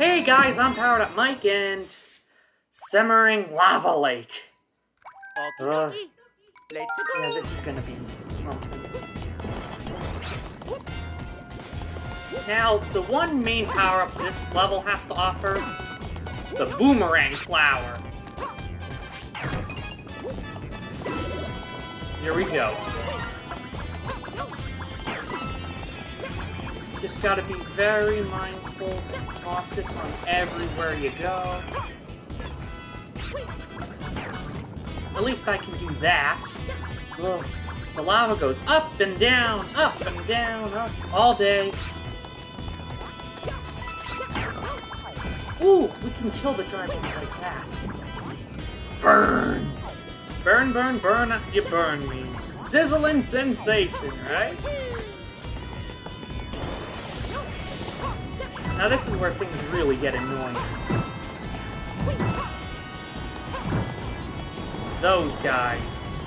Hey guys, I'm Powered Up Mike and Simmering Lava Lake. Dokie. Uh, yeah, this is gonna be something. Now, the one main power-up this level has to offer, the Boomerang Flower. Here we go. Just gotta be very mindful, cautious on everywhere you go. At least I can do that. Ugh. The lava goes up and down, up and down, up all day. Ooh, we can kill the dry bones like that. Burn! Burn, burn, burn, you burn me. Sizzling sensation, right? Now this is where things really get annoying. Those guys.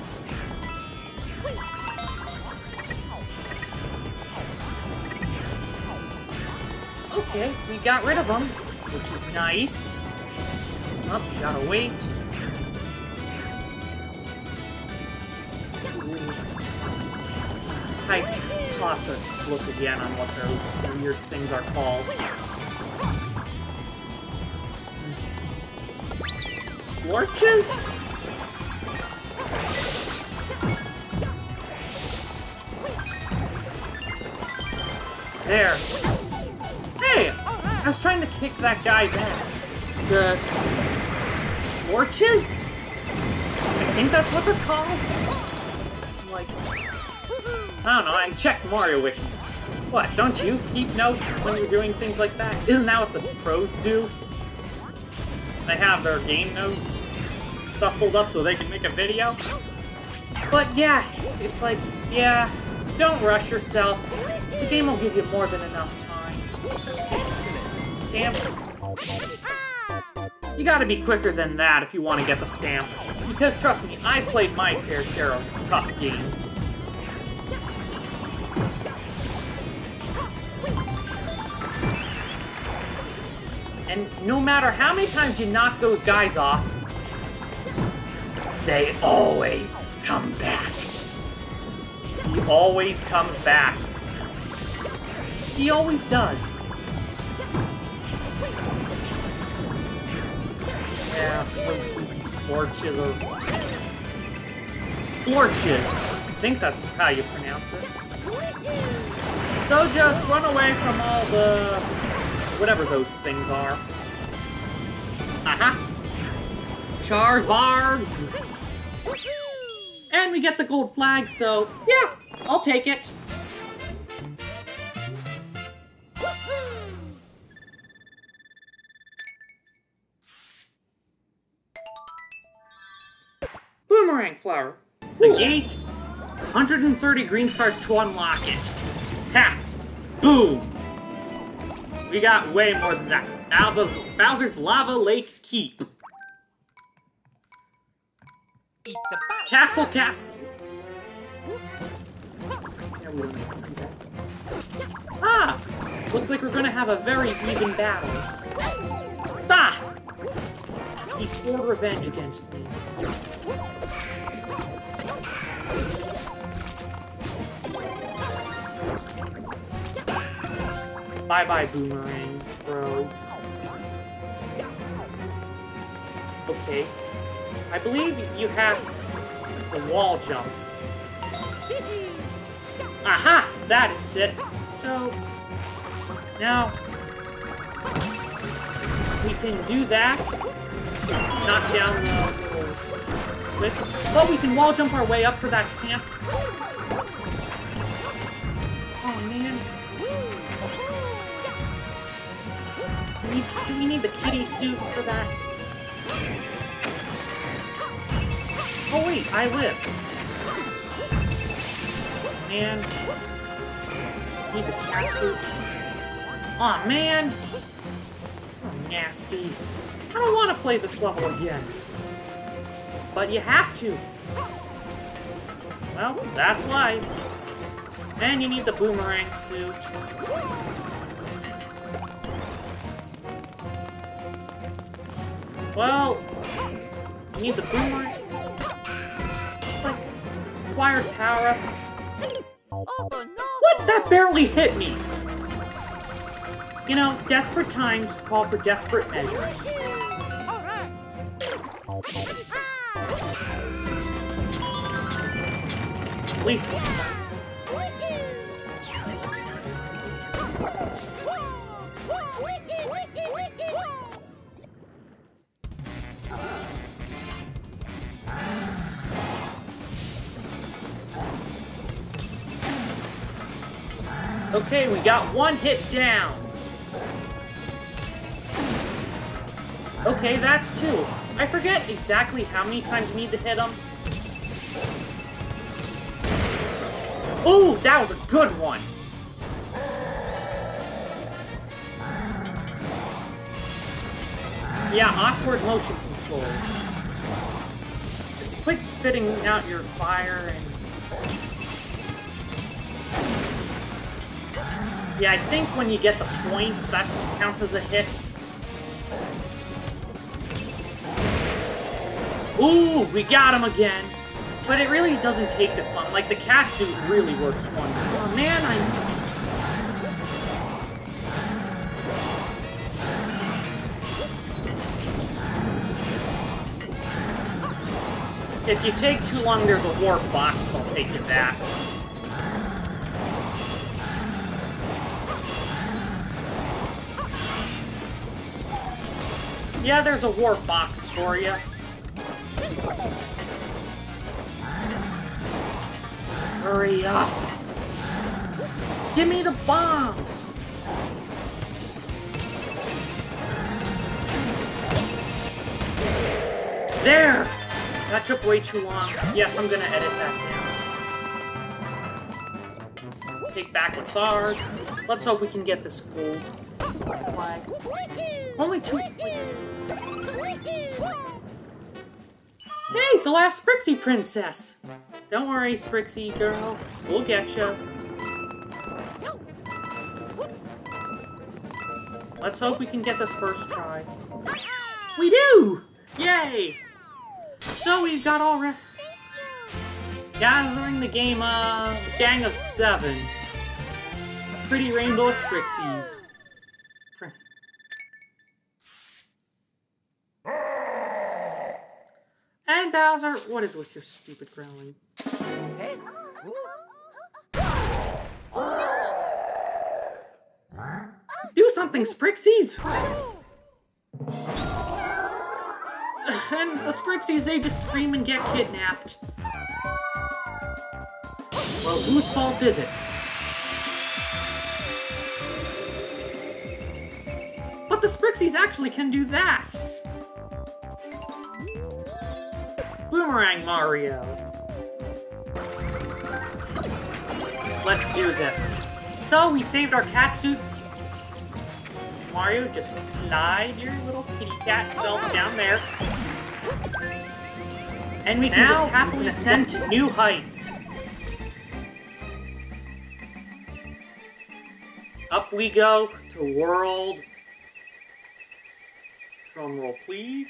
Okay, we got rid of them, which is nice. Oh, gotta wait. I- I'll have to look again on what those weird things are called. Scorches? There. Hey! I was trying to kick that guy back. The Scorches? I think that's what they're called. Like, I don't know, I checked Mario Wiki. What, don't you keep notes when you're doing things like that? Isn't that what the pros do? They have their game notes, stuff pulled up so they can make a video? But yeah, it's like, yeah, don't rush yourself. The game will give you more than enough time. Stamp. You gotta be quicker than that if you want to get the stamp. Because trust me, I played my fair share of tough games. And no matter how many times you knock those guys off, they always come back. He always comes back. He always does. Yeah, splorches are... Splorches! I think that's how you pronounce it. So just run away from all the... whatever those things are. Aha! Charvaarghs! And we get the gold flag, so yeah, I'll take it. Boomerang flower. The gate. 130 green stars to unlock it. Ha! Boom! We got way more than that. Bowser's, Bowser's Lava Lake Keep. Castle Castle. Ah! Looks like we're gonna have a very even battle. Ah! He swore revenge against me. Bye bye, boomerang bros. Okay. I believe you have the wall jump. Aha! That is it. So, now, we can do that. Knock down the. But we can wall jump our way up for that stamp. We, do we need the kitty suit for that? Oh wait, I live. Man. Need the cat suit. Aw, man. Oh, nasty. I don't want to play this level again. But you have to. Well, that's life. And you need the boomerang suit. Well, I need the boomerang. It's like acquired power up. What? That barely hit me! You know, desperate times call for desperate measures. At least Okay, we got one hit down. Okay, that's two. I forget exactly how many times you need to hit them. Ooh, that was a good one. Yeah, awkward motion controls. Just quit spitting out your fire and... Yeah, I think when you get the points, that's what counts as a hit. Ooh, we got him again. But it really doesn't take this long. Like, the cat suit really works wonders. Oh, man, I miss. If you take too long, there's a warp box that'll take you back. Yeah, there's a warp box for you. Hurry up! Give me the bombs! There! That took way too long. Yes, I'm gonna edit that down. Take back what's ours. Let's hope we can get this gold flag. Only two. Hey, the last Sprixie princess! Don't worry, Sprixie girl. We'll get you. Let's hope we can get this first try. We do! Yay! So we've got all Gathering the game, uh, gang of seven. Pretty rainbow Sprixies. And Bowser, what is with your stupid growling? Hey! Do something, Sprixies! And the Sprixies, they just scream and get kidnapped. Well, whose fault is it? But the Sprixies actually can do that! Boomerang Mario! Let's do this. So, we saved our cat suit. Mario, just slide your little kitty cat self oh, down there. And we can Now just we happily ascend to new heights. Up we go to world. Drum roll, please.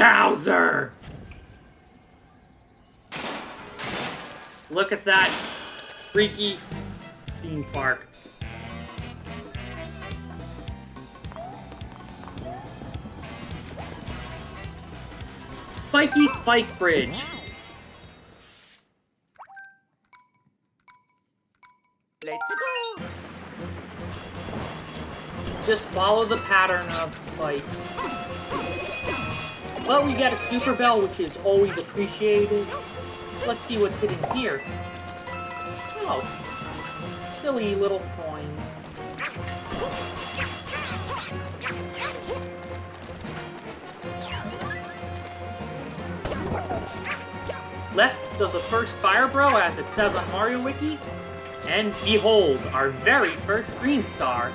Bowser! Look at that freaky theme park. Spiky Spike Bridge. Let's go! Just follow the pattern of spikes. But we got a Super Bell, which is always appreciated. Let's see what's hidden here. Oh. Silly little coins. Left of the first Fire Bro, as it says on Mario Wiki. And behold, our very first green star.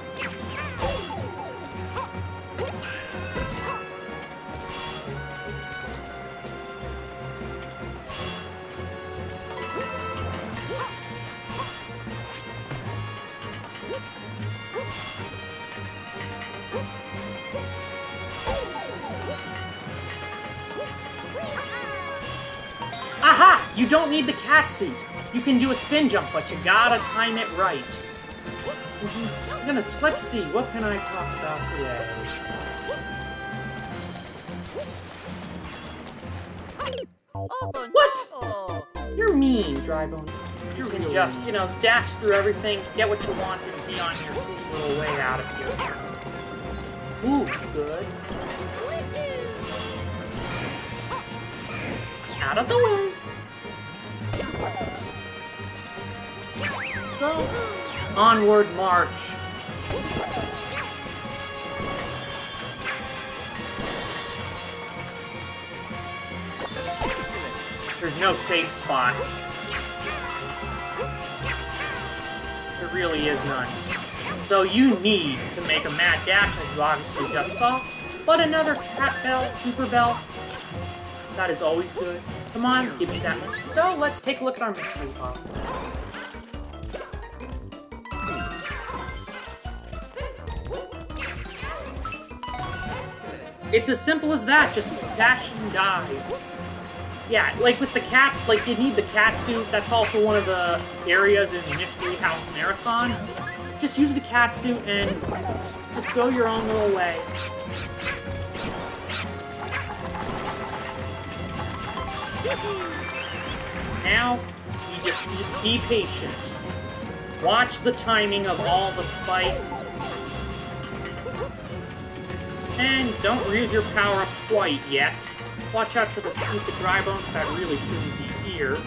Don't need the cat suit. You can do a spin jump, but you gotta time it right. I'm gonna let's see. What can I talk about today? What? You're mean, Drybone. You can just, you know, dash through everything, get what you want, and be on your sweet little way out of here. Ooh, good. Out of the way. Onward march. There's no safe spot. There really is none. So you need to make a mad dash, as you obviously just saw. But another cat bell, super bell, that is always good. Come on, give me that one. So let's take a look at our mystery box. It's as simple as that, just dash and dive. Yeah, like with the cat, like you need the cat suit. That's also one of the areas in the Mystery House Marathon. Just use the cat suit and just go your own little way. Now, you just you just be patient. Watch the timing of all the spikes. And don't use your power up quite yet. Watch out for the stupid dry bones that really shouldn't be here.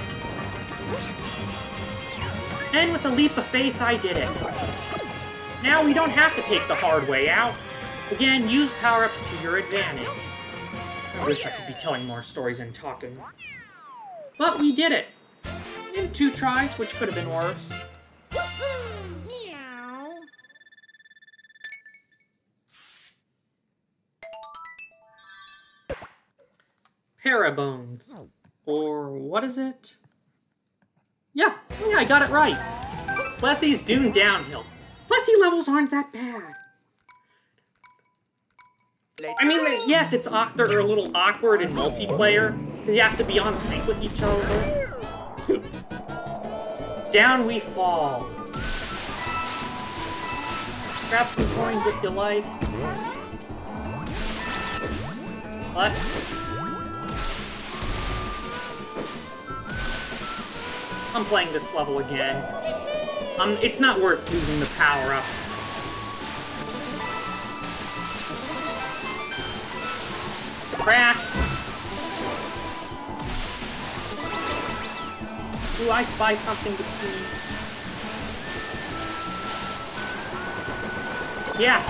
And with a leap of faith, I did it. Now we don't have to take the hard way out. Again, use power-ups to your advantage. I wish I could be telling more stories and talking. But we did it. In two tries, which could have been worse. Parabones. Oh. Or what is it? Yeah, yeah, I got it right. Plessie's Dune Downhill. Plessy levels aren't that bad. I mean, yes, it's they're a little awkward in multiplayer because you have to be on sync with each other. Down we fall. Grab some coins if you like. What? I'm playing this level again. Um, it's not worth losing the power up. Crash! Ooh, I spy something between. Yeah.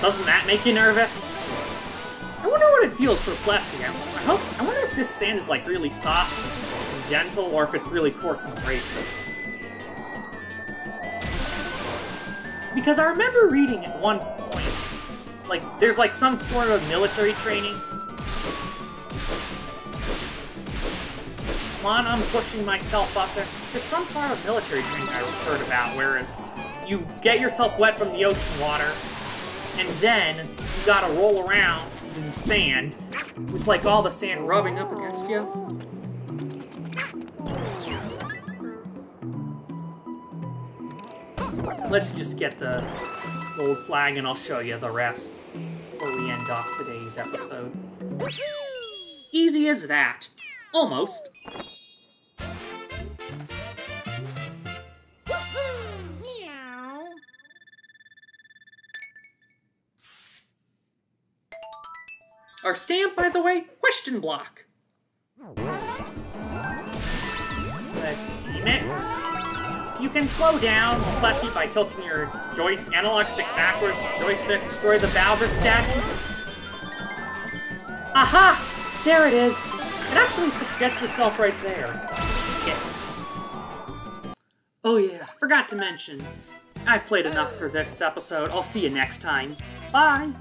Doesn't that make you nervous? I wonder what it feels for Plessie. I I hope. I wonder if this sand is like really soft gentle, or if it's really coarse and abrasive. Because I remember reading at one point, like there's like some sort of military training. Come on, I'm pushing myself up there. There's some sort of military training I heard about where it's you get yourself wet from the ocean water, and then you gotta roll around in sand with like all the sand rubbing up against you. Let's just get the gold flag and I'll show you the rest before we end off today's episode. Easy as that. Almost. Our stamp, by the way, question block. Let's aim it. You can slow down Plessie by tilting your joystick analog stick backwards. Joystick, destroy the Bowser statue. Aha! There it is. It actually gets yourself right there. Yeah. Oh yeah, forgot to mention. I've played enough for this episode. I'll see you next time. Bye!